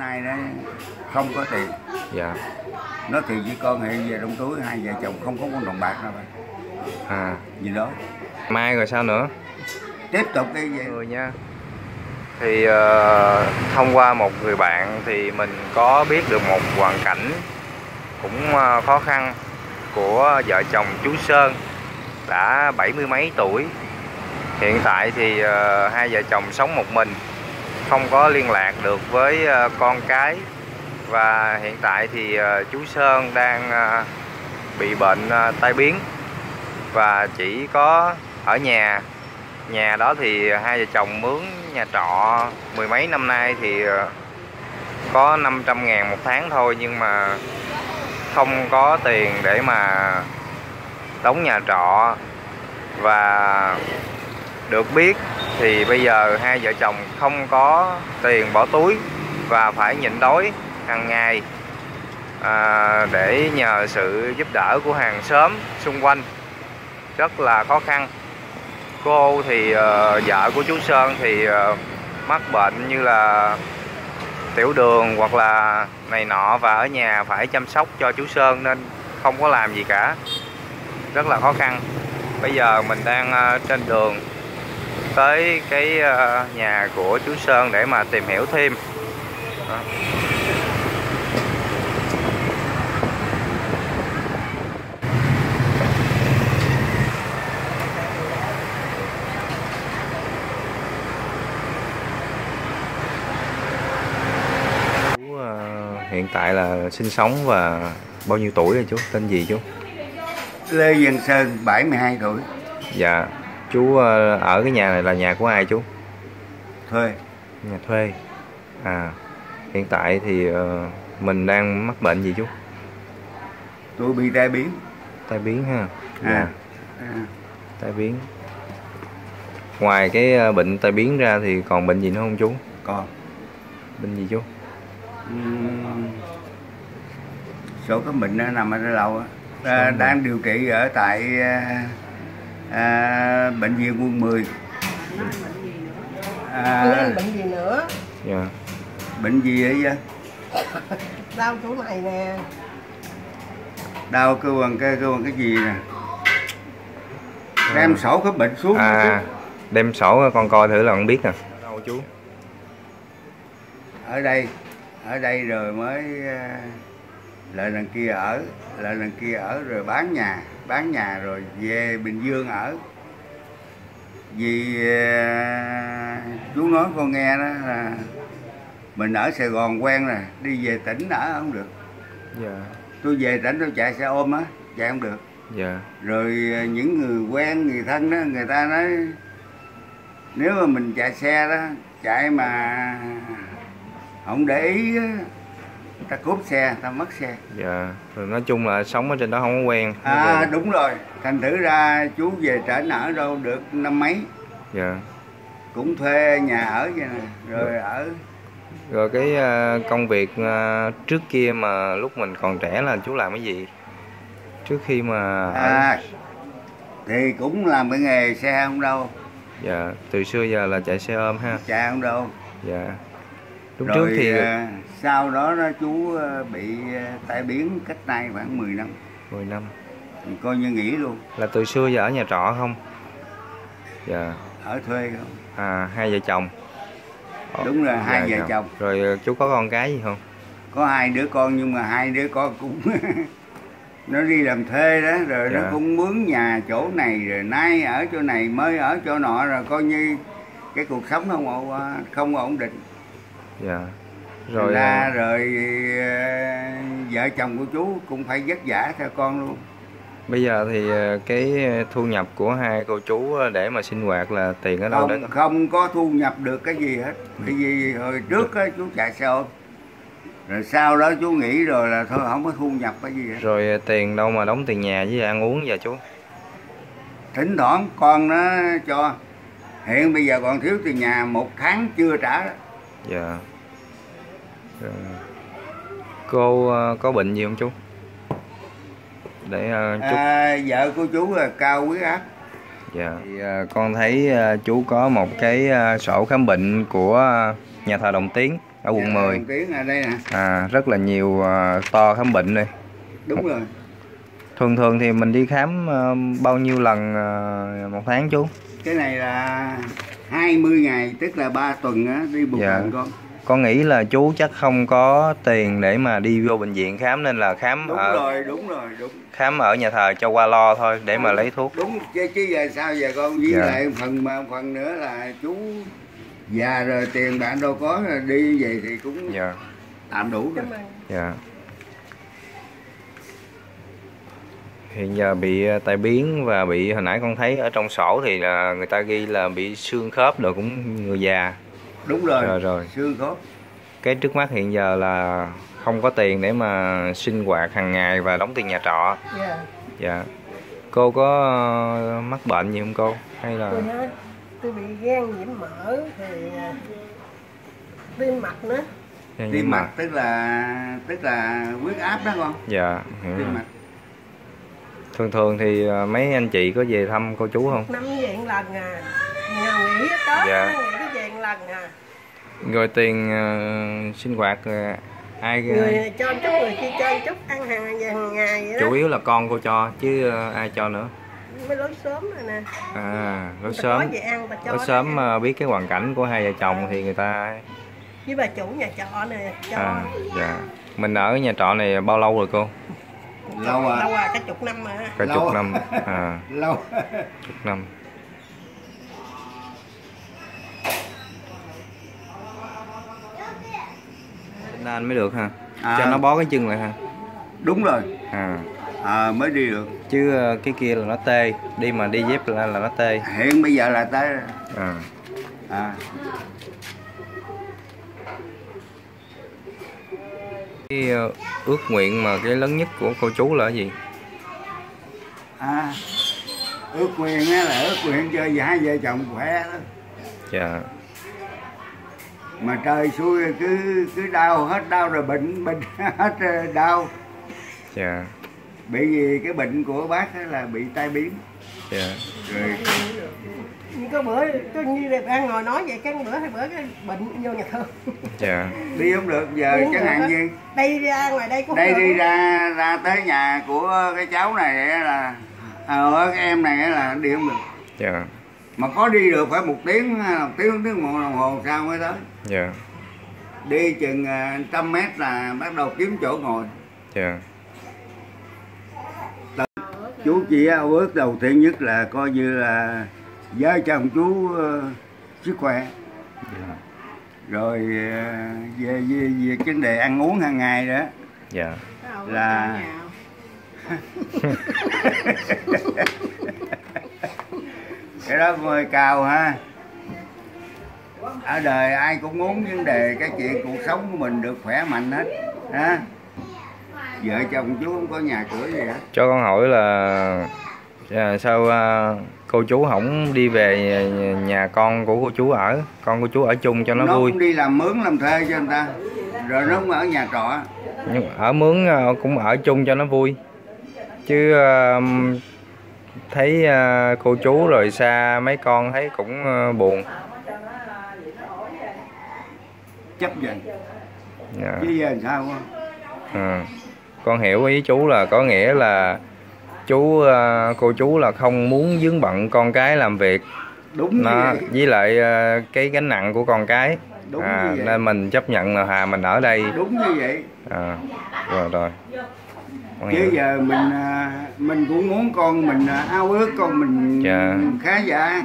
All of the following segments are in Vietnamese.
nay nó không có tiền. Dạ. Nó thì chỉ con hiện về trong túi hai vợ chồng không có con đồng bạc nào hết à. Gì đó. Mai rồi sao nữa? Tiếp tục cái gì người nha. Thì ờ, thông qua một người bạn thì mình có biết được một hoàn cảnh cũng ờ, khó khăn của vợ chồng chú Sơn đã bảy mươi mấy tuổi. Hiện tại thì ờ, hai vợ chồng sống một mình không có liên lạc được với ờ, con cái. Và hiện tại thì ờ, chú Sơn đang ờ, bị bệnh tai biến. Và chỉ có ở nhà. Nhà đó thì hai vợ chồng mướn nhà trọ mười mấy năm nay thì có 500 ngàn một tháng thôi, nhưng mà không có tiền để mà đóng nhà trọ. Và được biết thì bây giờ hai vợ chồng không có tiền bỏ túi và phải nhịn đói hàng ngày à, để nhờ sự giúp đỡ của hàng xóm xung quanh. Rất là khó khăn. Cô thì uh, vợ của chú Sơn thì uh, mắc bệnh như là tiểu đường hoặc là này nọ và ở nhà phải chăm sóc cho chú Sơn nên không có làm gì cả. Rất là khó khăn. Bây giờ mình đang uh, trên đường tới cái ờ, nhà của chú Sơn để mà tìm hiểu thêm. Đó. chú ờ, hiện tại là sinh sống và bao nhiêu tuổi rồi chú? Tên gì chú? Lê Văn Sơn 72 tuổi. Dạ chú ờ, ở cái nhà này là nhà của ai chú? Thuê. Nhà thuê. À hiện tại thì ờ, mình đang mắc bệnh gì chú? Tôi bị tai biến. Tai biến ha? Dạ. À, à, tai biến. Ngoài cái ờ, bệnh tai biến ra thì còn bệnh gì nữa không chú? Còn. Bệnh gì chú? Ừm, số cái bệnh nằm ở đây lâu à, đang điều trị ở tại à, bệnh viện quân 10 à, lên bệnh gì nữa. Dạ. bệnh gì ấy vậy? Đau chỗ này nè. Đau cơ quan cái cơ quan cái gì nè? Đem sổ cái bệnh xuống à đem sổ con coi thử là con biết nè. Đâu chú? Ở đây ở đây rồi mới à, lại đằng kia ở lại đằng kia ở rồi bán nhà bán nhà rồi về bình dương ở. Vì à, chú nói con nghe đó là mình ở sài gòn quen rồi đi về tỉnh ở không được. Dạ. Tôi về tỉnh tôi chạy xe ôm á chạy không được. Dạ. Rồi à, những người quen người thân đó người ta nói nếu mà mình chạy xe đó chạy mà không để ý á, ta cướp xe ta mất xe. Dạ rồi nói chung là sống ở trên đó không có quen. À đúng rồi. Thành thử ra chú về trển ở đâu được năm mấy. Dạ. Cũng thuê nhà ở vậy nè rồi ở. Rồi cái ờ, công việc ờ, trước kia mà lúc mình còn trẻ là chú làm cái gì? Trước khi mà ở à thì cũng làm cái nghề xe không đâu. Dạ từ xưa giờ là chạy xe ôm ha. Chạy không đâu. Dạ. Lúc rồi trước thì à, sau đó đó chú à, bị à, tai biến cách nay khoảng 10 năm. 10 năm. Mình coi như nghỉ luôn. Là từ xưa giờ ở nhà trọ không? Dạ. Ở thuê không? À hai vợ chồng. Ờ, đúng rồi hai dạ, vợ dạ. chồng. Rồi ờ, chú có con cái gì không? Có hai đứa con nhưng mà hai đứa con cũng nó đi làm thuê đó rồi Dạ. nó cũng mướn nhà chỗ này rồi nay ở chỗ này mới ở chỗ nọ rồi coi như cái cuộc sống không ổn không ổn định. Dạ rồi ra ờ, rồi ờ, vợ chồng của chú cũng phải vất vả theo con luôn. Bây giờ thì ờ, cái thu nhập của hai cô chú ờ, để mà sinh hoạt là tiền ở đâu để không không có thu nhập được cái gì hết. Cái gì hồi trước á, chú chạy xe ôm. Rồi sau đó chú nghĩ rồi là thôi không có thu nhập cái gì hết. Rồi tiền đâu mà đóng tiền nhà với ăn uống giờ chú? Thỉnh thoảng con nó cho. Hiện bây giờ còn thiếu tiền nhà một tháng chưa trả đó. dạ rồi. cô ờ, có bệnh gì không chú? Để ờ, chú à, vợ của chú là cao huyết áp. Dạ. Thì, à, con thấy chú có một cái sổ khám bệnh của nhà thờ Đồng Tiến ở quận Dạ, 10 Hồng Tiến ở đây nè. À, rất là nhiều to khám bệnh đây. Đúng rồi. Thường thường thì mình đi khám bao nhiêu lần một tháng chú? Cái này là 20 ngày tức là 3 tuần á đi một Dạ. lần con con nghĩ là chú chắc không có tiền để mà đi vô bệnh viện khám nên là khám đúng ở rồi đúng rồi đúng. khám ở nhà thờ cho qua lo thôi để mà lấy thuốc. đúng. Chứ chứ giờ sao giờ con? Với Dạ. lại phần mà phần nữa là chú già rồi tiền bạn đâu có đi về thì cũng dạ. tạm đủ rồi. Dạ. Hiện giờ bị ờ, tai biến và bị hồi nãy con thấy ở trong sổ thì là người ta ghi là bị xương khớp rồi cũng người già đúng rồi, Rồi, rồi. xương khớp. Cái trước mắt hiện giờ là không có tiền để mà sinh hoạt hàng ngày và đóng tiền nhà trọ. Dạ. dạ. Cô có ờ, mắc bệnh gì không cô? Hay là Tôi nói tôi bị gan nhiễm mỡ rồi à, tim mạch nữa. tim mạch tức là tức là huyết áp đó con. Dạ tim mạch. Thường thường thì ờ, mấy anh chị có về thăm cô chú không? Năm một lần à. Nhà nghỉ Tết Dạ. Lần à. rồi tiền ờ, sinh hoạt ờ, ai Người này cho chút người kia cho chút ăn hàng về hàng ngày vậy đó. chủ yếu là con cô cho chứ ờ, ai cho nữa. Mới lối sớm rồi nè. à lối Người sớm. ăn lối sớm ăn. ờ, biết cái hoàn cảnh của hai vợ chồng thì người ta với bà chủ nhà trọ nè cho. À dạ. Mình ở nhà trọ này bao lâu rồi cô? Lâu à? Lâu à cả chục năm mà. Cả Lâu chục à. năm. À. Lâu. Chục năm nên mới được ha. À. cho nó bó cái chân lại ha. Đúng rồi. À. À, mới đi được. Chứ ờ, cái kia là nó tê. Đi mà đi dép là là nó tê. Hiện bây giờ là tới à. À, cái ờ, ước nguyện mà cái lớn nhất của cô chú là gì? À ước nguyện á là ước nguyện cho hai vợ chồng khỏe đó. Dạ mà trời xui cứ cứ đau hết đau rồi bệnh bệnh hết đau. Dạ. Bị vì cái bệnh của bác á là bị tai biến. Dạ. Rồi như có bữa tôi như đẹp đang ngồi nói vậy cái bữa hai bữa cái bệnh vô nhà thương dạ. Đi không được giờ Đi chẳng hạn như đây ra ngoài đây cũng đây đi ra ra tới nhà của cái cháu này á là ờ cái em này á là đi không được. Dạ. Mà có đi được phải một tiếng một tiếng tiếng một đồng hồ sau mới tới dạ. Đi chừng à, trăm mét là bắt đầu kiếm chỗ ngồi. Dạ. Chú chỉ ao ước đầu tiên nhất là coi như là vợ chồng chú ờ, sức khỏe. Dạ. Rồi ờ, về về về vấn đề ăn uống hàng ngày đó. Dạ. Là- ở nhà. cái đó hơi cao ha ở đời ai cũng muốn vấn đề cái chuyện cuộc sống của mình được khỏe mạnh hết ha vợ chồng chú không có nhà cửa gì hết. Cho con hỏi là à, sao à, cô chú không đi về nhà, con của cô chú ở con của chú ở chung cho nó, vui? cũng đi làm mướn làm thuê cho người ta rồi nó cũng ở nhà trọ. Nhưng ở mướn à, cũng ở chung cho nó vui. Chứ à, thấy à, cô chú rồi xa mấy con thấy cũng à, buồn chấp nhận dạ. chứ giờ làm sao không Ừ. con hiểu ý chú là có nghĩa là chú à, cô chú là không muốn vướng bận con cái làm việc đúng nó vậy với lại à, cái gánh nặng của con cái Đúng à, như vậy. nên mình chấp nhận là hà mình ở đây đúng như vậy à, rồi rồi Con chứ hiểu. giờ mình à, mình cũng muốn con mình ao ước con mình Dạ. khá giả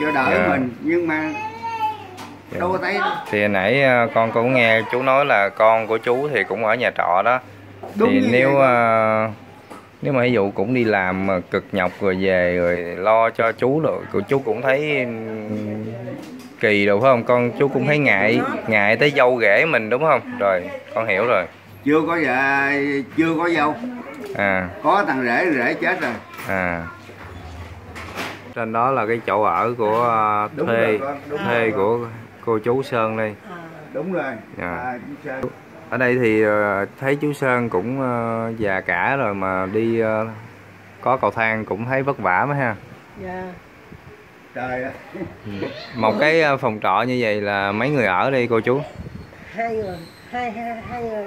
cho đỡ Dạ. mình nhưng mà Dạ. đâu có thấy đâu. Thì hồi nãy à, con cũng nghe chú nói là con của chú thì cũng ở nhà trọ đó. Đúng thì nếu à, nếu mà ví dụ cũng đi làm mà cực nhọc rồi về rồi lo cho chú rồi của chú cũng thấy kỳ đâu phải không? Con chú cũng thấy ngại ngại tới dâu ghẻ mình đúng không? Rồi con hiểu rồi. Chưa có vợ chưa có dâu. À. Có thằng rể rể chết rồi. À. Trên đó là cái chỗ ở của Đúng thuê rồi thuê rồi. của cô chú Sơn đây. À, đúng rồi. Dạ. à, chú Sơn. ở đây thì ờ, thấy chú Sơn cũng ờ, già cả rồi mà đi ờ, có cầu thang cũng thấy vất vả mới ha. Dạ. Trời ơi. Một cái phòng trọ như vậy là mấy người ở đây cô chú? Hai người hai hai hai người.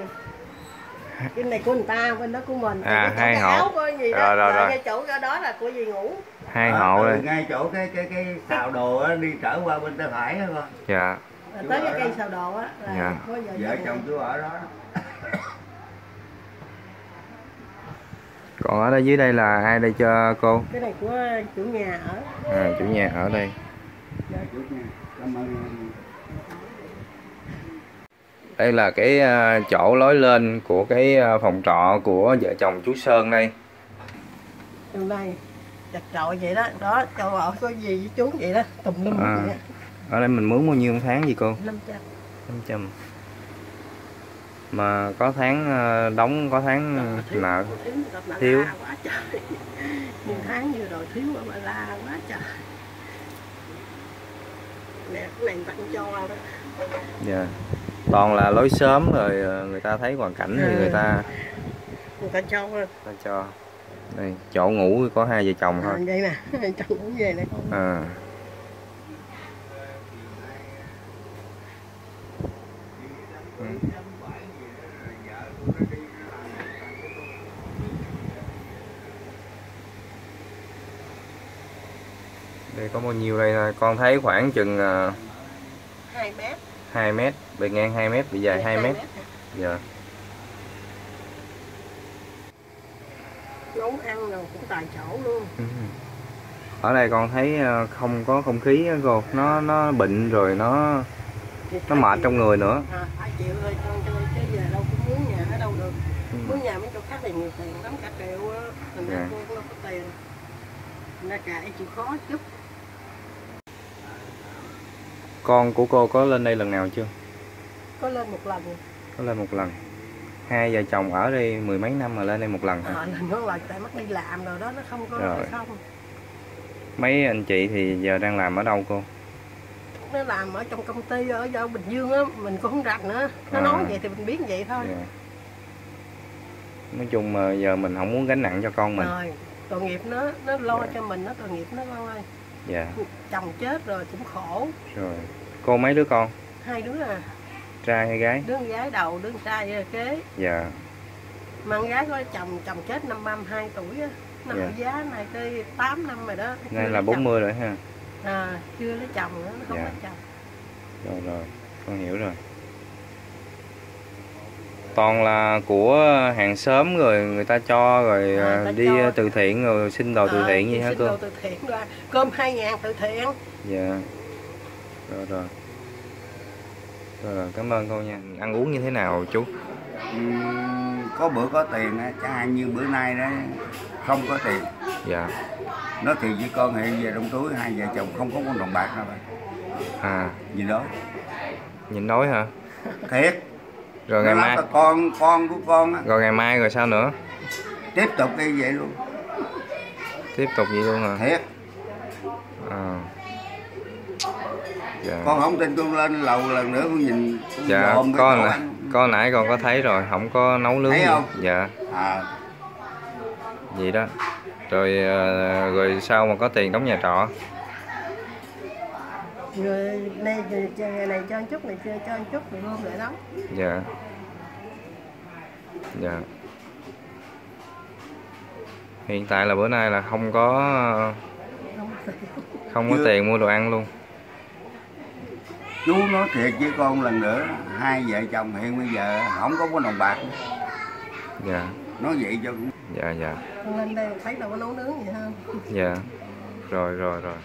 Cái này của người ta bên đó của mình. À, hai hộ. áo của gì đó Rồi, rồi, rồi. chỗ đó là của gì ngủ hai Ờ, hộ đây. ngay chỗ cái cái cái xào đồ á, đi trở qua bên tay phải á con. Dạ. Rồi tới cái cây xào đồ á là Dạ. có vợ, vợ chồng chú ở đó còn ở đây dưới đây là ai đây cho cô? Cái này của chủ nhà ở. À, chủ nhà ở đây. Dạ chú nha cảm ơn. Đây là cái à, chỗ lối lên của cái à, phòng trọ của vợ chồng chú Sơn đây. Trong đây chặt trội vậy đó. Đó cho ở có gì với chú vậy đó. Tùm lum À. vậy đó. ở đây mình mướn bao nhiêu một tháng gì cô? Năm trăm. 500 mà có tháng à, đóng có tháng nợ thiếu gặp bà Thiếu. nhiều tháng vừa rồi thiếu bà la quá trời. Nè cái này tặng cho đó. Dạ. Toàn là lối sớm rồi à, người ta thấy hoàn cảnh thì Ừ. người ta, người ta cho. người ta cho đây chỗ ngủ có hai vợ chồng à, thôi vậy nè chồng cũng về này không à. Ừ. đây có bao nhiêu đây thôi. Con thấy khoảng chừng à, hai mét. 2 mét bề ngang 2 mét bề dài 2 mét hả? dạ nấu ăn rồi cũng tại chỗ luôn. Ừ. ở đây con thấy à, không có không khí á cô. Nó nó bệnh rồi nó nó mệt trong người nữa. À, phải chịu thôi cho cho chứ giờ đâu có muốn nhà ở đâu được. Ừ. muốn nhà mấy chỗ khác thì nhiều tiền lắm cả triệu á. Thành ra Dạ. cô cũng đâu có tiền. Ra cãi chịu khó chút. Con của cô có lên đây lần nào chưa? Có lên một lần. Có lên một lần hai vợ chồng ở đây mười mấy năm mà lên đây một lần. Hả ờ nó lần tại mất đi làm rồi đó nó không có Rồi. không mấy anh chị thì giờ đang làm ở đâu cô? Nó làm ở trong công ty ở do Bình Dương á mình cũng không rành nữa. Nó À. nói vậy thì mình biết vậy thôi. Dạ. nói chung mà giờ mình không muốn gánh nặng cho con mình. Rồi tội nghiệp nó nó lo Dạ. cho mình nó tội nghiệp nó lo dạ. Chồng chết rồi cũng khổ. Rồi. Cô mấy đứa con? Hai đứa à trai hay gái? Đứa con gái đầu đứa con trai kế. Dạ. Mà con gái có chồng chồng chết năm 32 tuổi á. Nó Dạ. giá này tới 8 năm rồi đó. Nay là lấy chồng. 40 rồi ha? À, chưa lấy chồng nữa nó không Dạ. chồng. Rồi rồi. Con hiểu rồi. Toàn là của hàng xóm rồi người ta cho rồi À, à, ta đi cho. từ thiện rồi xin đồ từ Ờ, thiện gì hả xin cô? đồ từ thiện ra cơm 2 ngàn từ thiện. Dạ. Rồi rồi rồi rồi cảm ơn cô nha. Ăn uống như thế nào chú? Ừm, có bữa có tiền á chẳng hạn như bữa nay đó không có tiền. Dạ. Nó thì với con hiện về trong túi hai vợ chồng không có con đồng bạc nào vậy à. Gì đó. Nhìn nói hả? Thiệt. Rồi ngày mai. con con của con á. Rồi ngày mai rồi sao nữa? Tiếp tục như vậy luôn. Tiếp tục vậy luôn hả? Thiệt. À. dạ. Con không tin con lên lầu lần nữa con nhìn con dạ có nãy ăn. có nãy con có thấy rồi không có nấu nướng Thấy gì. không? dạ. À. Vậy đó. Rồi ờ, rồi sao mà có tiền đóng nhà trọ? Người này ngày này cho chút này cho cho chút rồi gom lại đóng. Dạ. Dạ. Hiện tại là bữa nay là không có không có tiền mua đồ ăn luôn chú nói thiệt với con lần nữa hai vợ chồng hiện bây giờ không có con đồng bạc. Dạ. Nói vậy cho cũng dạ dạ. Con lên đây thấy đâu có nấu nướng gì không dạ. Rồi rồi rồi